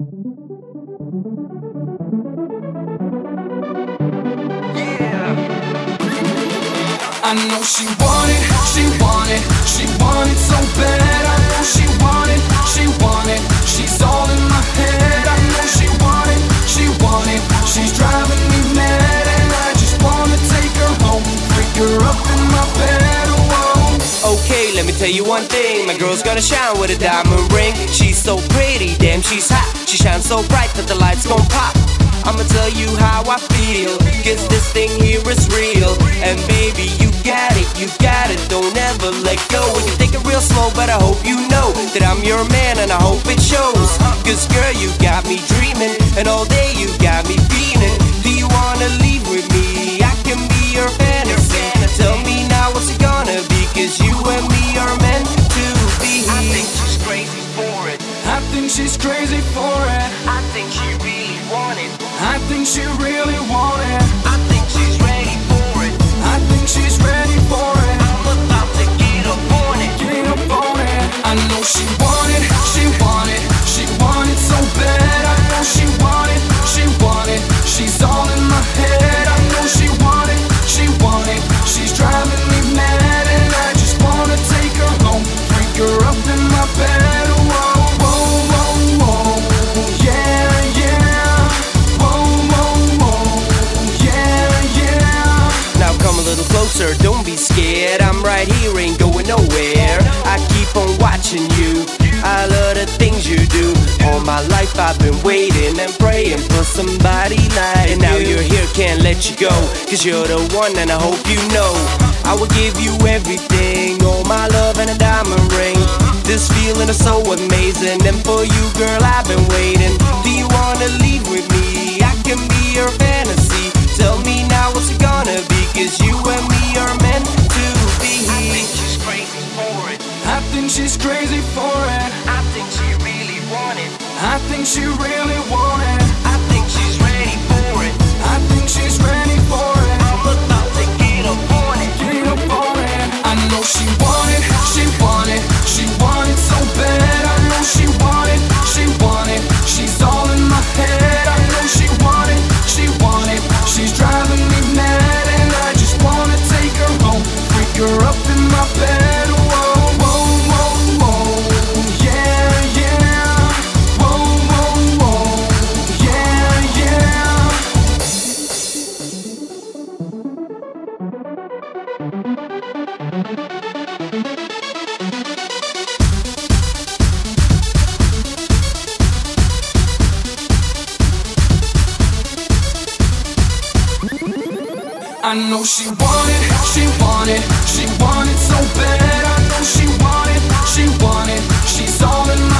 I know she wanted, she wanted, she wanted so bad. I know she wanted, she wanted, she's all in my head. I know she wanted, she wanted, she's driving me mad. And I just wanna take her home, freak her up in my bed. Okay, let me tell you one thing. My girl's gonna shine with a diamond ring. She's so pretty, damn, she's hot. She shines so bright that the lights gon' pop. I'ma tell you how I feel. Cause this thing here is real. And baby, you got it, you got it. Don't ever let go. We can take it real slow, but I hope you know that I'm your man and I hope it shows. Cause girl, you got me dreaming. And all day you got me feeling. She's crazy for it. I think she really want it. I think she really closer, don't be scared. I'm right here, ain't going nowhere. I keep on watching you. I love the things you do. All my life I've been waiting and praying for somebody like And now you're here, can't let you go. Cause you're the one and I hope you know. I will give you everything, all my love and a diamond ring. This feeling is so amazing, and for you, girl, I've been waiting. Do you wanna leave with me? I can be your fantasy. Think she's crazy for it. I think she really wanted. I think she really want I know she wanted, she wanted, she wanted so bad. I know she wanted, she wanted, she's all in my.